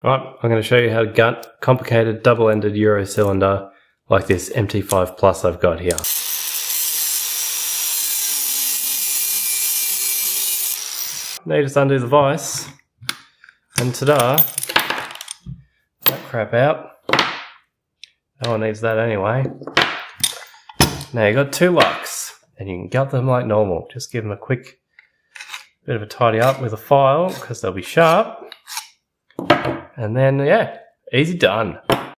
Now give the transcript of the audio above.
Right, I'm going to show you how to gut complicated double-ended Euro cylinder like this MT5 Plus I've got here. Now you just undo the vise and ta-da, that crap out. No one needs that anyway. Now you've got two locks and you can gut them like normal. Just give them a quick bit of a tidy up with a file because they'll be sharp. And then, yeah, easy done.